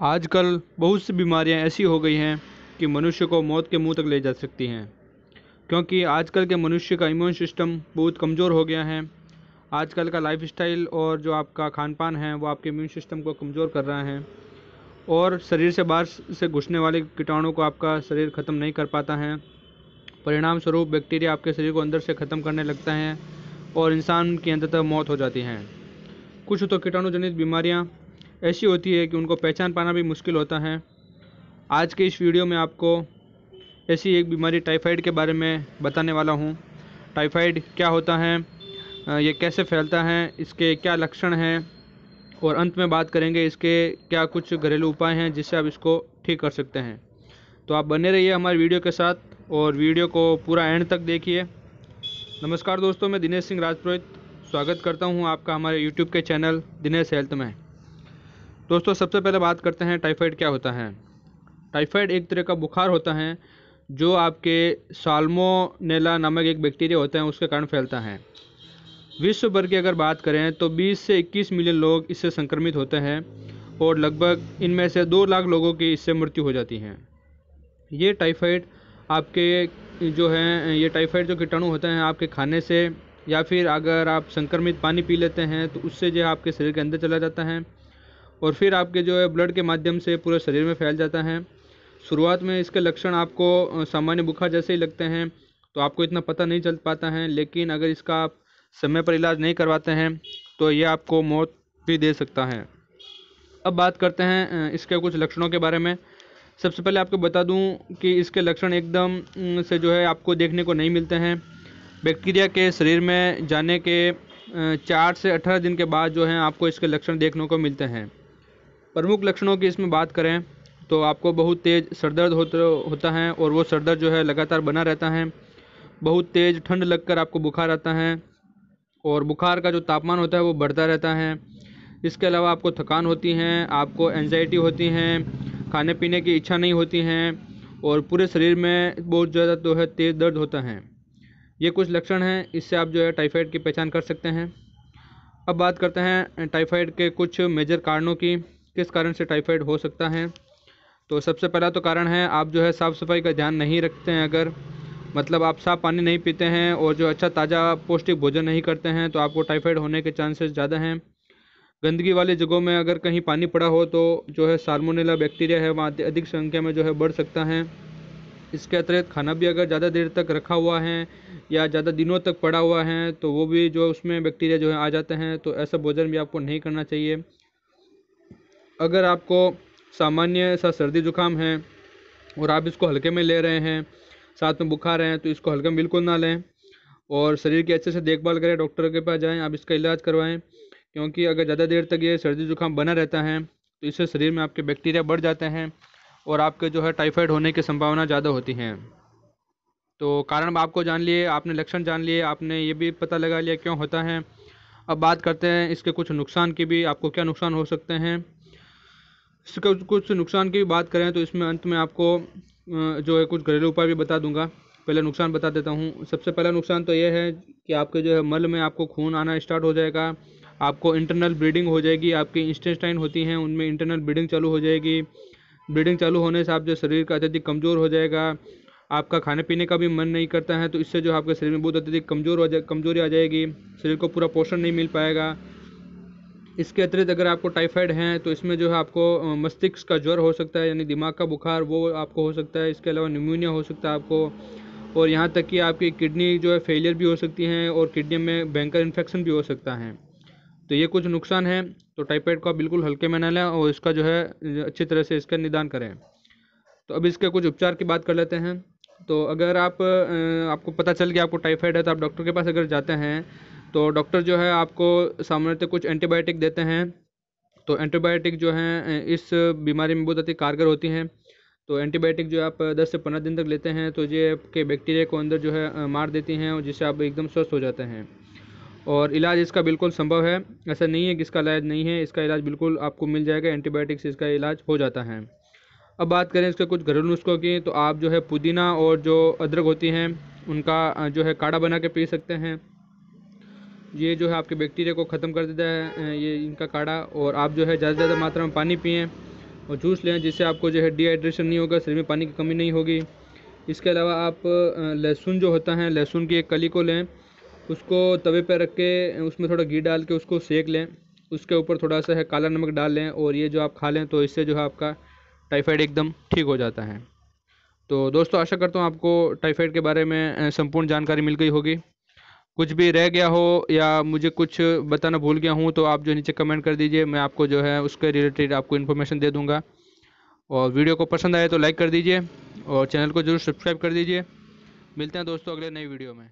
आजकल बहुत सी बीमारियाँ ऐसी हो गई हैं कि मनुष्य को मौत के मुँह तक ले जा सकती हैं। क्योंकि आजकल के मनुष्य का इम्यून सिस्टम बहुत कमज़ोर हो गया है। आजकल का लाइफ स्टाइल और जो आपका खान पान है, वो आपके इम्यून सिस्टम को कमज़ोर कर रहा है। और शरीर से बाहर से घुसने वाले कीटाणु को आपका शरीर ख़त्म नहीं कर पाता है। परिणाम स्वरूप बैक्टीरिया आपके शरीर को अंदर से ख़त्म करने लगता है और इंसान की अंततः मौत हो जाती है। कुछ तो कीटाणु जनित बीमारियाँ ऐसी होती है कि उनको पहचान पाना भी मुश्किल होता है। आज के इस वीडियो में आपको ऐसी एक बीमारी टाइफाइड के बारे में बताने वाला हूँ। टाइफाइड क्या होता है ये कैसे फैलता है, इसके क्या लक्षण हैं, और अंत में बात करेंगे इसके क्या कुछ घरेलू उपाय हैं जिससे आप इसको ठीक कर सकते हैं। तो आप बने रहिए हमारे वीडियो के साथ और वीडियो को पूरा एंड तक देखिए। नमस्कार दोस्तों, मैं दिनेश सिंह राजपुरोहित। स्वागत करता हूँ आपका हमारे यूट्यूब के चैनल दिनेश हेल्थ में। दोस्तों, सबसे पहले बात करते हैं टाइफाइड क्या होता है। टाइफाइड एक तरह का बुखार होता है, जो आपके साल्मोनेला नामक एक बैक्टीरिया होता है, उसके कारण फैलता है। विश्व भर की अगर बात करें तो 20 से 21 मिलियन लोग इससे संक्रमित होते हैं, और लगभग इनमें से दो लाख लोगों की इससे मृत्यु हो जाती है। ये टाइफाइड आपके जो है, ये टाइफाइड जो कीटाणु होते हैं, आपके खाने से, या फिर अगर आप संक्रमित पानी पी लेते हैं तो उससे जो आपके शरीर के अंदर चला जाता है। और फिर आपके जो है ब्लड के माध्यम से पूरे शरीर में फैल जाता है। शुरुआत में इसके लक्षण आपको सामान्य बुखार जैसे ही लगते हैं तो आपको इतना पता नहीं चल पाता है, लेकिन अगर इसका आप समय पर इलाज नहीं करवाते हैं तो ये आपको मौत भी दे सकता है। अब बात करते हैं इसके कुछ लक्षणों के बारे में। सबसे पहले आपको बता दूँ कि इसके लक्षण एकदम से जो है आपको देखने को नहीं मिलते हैं। बैक्टीरिया के शरीर में जाने के चार से अठारह दिन के बाद जो है आपको इसके लक्षण देखने को मिलते हैं। प्रमुख लक्षणों की इसमें बात करें तो आपको बहुत तेज़ सरदर्द होता है और वो सरदर्द जो है लगातार बना रहता है। बहुत तेज़ ठंड लगकर आपको बुखार आता है और बुखार का जो तापमान होता है वो बढ़ता रहता है। इसके अलावा आपको थकान होती है, आपको एनजाइटी होती है खाने पीने की इच्छा नहीं होती है और पूरे शरीर में बहुत ज़्यादा जो है तेज़ दर्द होता है। ये कुछ लक्षण हैं, इससे आप जो है टाइफाइड की पहचान कर सकते हैं। अब बात करते हैं टाइफाइड के कुछ मेजर कारणों की। किस कारण से टाइफाइड हो सकता है? तो सबसे पहला तो कारण है, आप जो है साफ़ सफ़ाई का ध्यान नहीं रखते हैं अगर। मतलब आप साफ़ पानी नहीं पीते हैं और जो अच्छा ताज़ा पौष्टिक भोजन नहीं करते हैं तो आपको टाइफाइड होने के चांसेस ज़्यादा हैं। गंदगी वाली जगहों में अगर कहीं पानी पड़ा हो तो जो है सार्मोनेला बैक्टीरिया है, वहाँ अधिक संख्या में जो है बढ़ सकता है। इसके अतिरिक्त खाना भी अगर ज़्यादा देर तक रखा हुआ है या ज़्यादा दिनों तक पड़ा हुआ है तो वो भी जो उसमें बैक्टीरिया जो है आ जाते हैं तो ऐसा भोजन भी आपको नहीं करना चाहिए। अगर आपको सामान्य सा सर्दी जुकाम है और आप इसको हल्के में ले रहे हैं, साथ में बुखार है तो इसको हल्के में बिल्कुल ना लें। और शरीर की अच्छे से देखभाल करें, डॉक्टर के पास जाएँ, आप इसका इलाज करवाएँ, क्योंकि अगर ज़्यादा देर तक ये सर्दी जुकाम बना रहता है तो इससे शरीर में आपके बैक्टीरिया बढ़ जाते हैं और आपके जो है टाइफाइड होने की संभावना ज़्यादा होती हैं। तो कारण आपको जान लिए, आपने लक्षण जान लिए, आपने ये भी पता लगा लिया क्यों होता है। अब बात करते हैं इसके कुछ नुकसान की भी, आपको क्या नुकसान हो सकते हैं। इसका कुछ नुकसान की बात करें तो इसमें अंत में आपको जो है कुछ घरेलू उपाय भी बता दूँगा। पहले नुकसान बता देता हूँ। सबसे पहला नुकसान तो यह है कि आपके जो है मल में आपको खून आना स्टार्ट हो जाएगा। आपको इंटरनल ब्लीडिंग हो जाएगी, आपकी इंस्टेस्टाइन होती हैं, उनमें इंटरनल ब्लीडिंग चालू हो जाएगी। ब्लीडिंग चालू होने से आप जो शरीर का अत्यधिक कमज़ोर हो जाएगा। आपका खाने पीने का भी मन नहीं करता है तो इससे जो आपके शरीर में बहुत अत्यधिक कमज़ोर हो जाए कमज़ोरी आ जाएगी। शरीर को पूरा पोषण नहीं मिल पाएगा। इसके अतिरिक्त अगर आपको टाइफाइड है तो इसमें जो है आपको मस्तिष्क का ज्वर हो सकता है, यानी दिमाग का बुखार, वो आपको हो सकता है। इसके अलावा न्यूमोनिया हो सकता है आपको। और यहाँ तक कि आपकी किडनी जो है फेलियर भी हो सकती है और किडनी में भयंकर इन्फेक्शन भी हो सकता है। तो ये कुछ नुकसान है तो टाइफाइड को बिल्कुल हल्के में न लें और इसका जो है, अच्छी तरह से इसका निदान करें। तो अब इसके कुछ उपचार की बात कर लेते हैं। तो अगर आप आपको पता चल गया आपको टाइफाइड है तो आप डॉक्टर के पास अगर जाते हैं तो डॉक्टर जो है आपको सामान्यतः कुछ एंटीबायोटिक देते हैं। तो एंटीबायोटिक जो हैं इस बीमारी में बहुत अधिक कारगर होती हैं। तो एंटीबायोटिक जो आप 10 से 15 दिन तक लेते हैं तो ये आपके बैक्टीरिया को अंदर जो है मार देती हैं और जिससे आप एकदम स्वस्थ हो जाते हैं। और इलाज इसका बिल्कुल संभव है। ऐसा नहीं है कि इसका इलाज नहीं है। इसका इलाज बिल्कुल आपको मिल जाएगा। एंटीबायोटिक से इसका इलाज हो जाता है। अब बात करें इसके कुछ घरेलू नुस्खों की तो आप जो है पुदीना और जो अदरक होती हैं, उनका जो है काढ़ा बना के पी सकते हैं। ये जो है आपके बैक्टीरिया को ख़त्म कर देता है ये इनका काढ़ा और आप जो है ज़्यादा से ज़्यादा मात्रा में पानी पिएँ और जूस लें, जिससे आपको जो है डिहाइड्रेशन नहीं होगा, शरीर में पानी की कमी नहीं होगी। इसके अलावा आप लहसुन जो होता है, लहसुन की एक कली को लें, उसको तवे पर रख के, उसमें थोड़ा घी डाल के उसको सेक लें, उसके ऊपर थोड़ा सा है काला नमक डाल लें और ये जो आप खा लें तो इससे जो है आपका टाइफाइड एकदम ठीक हो जाता है। तो दोस्तों, आशा करता हूँ आपको टाइफाइड के बारे में संपूर्ण जानकारी मिल गई होगी। कुछ भी रह गया हो या मुझे कुछ बताना भूल गया हूँ तो आप जो नीचे कमेंट कर दीजिए। मैं आपको जो है उसके रिलेटेड आपको इन्फॉर्मेशन दे दूँगा। और वीडियो को पसंद आए तो लाइक कर दीजिए और चैनल को ज़रूर सब्सक्राइब कर दीजिए। मिलते हैं दोस्तों अगले नई वीडियो में।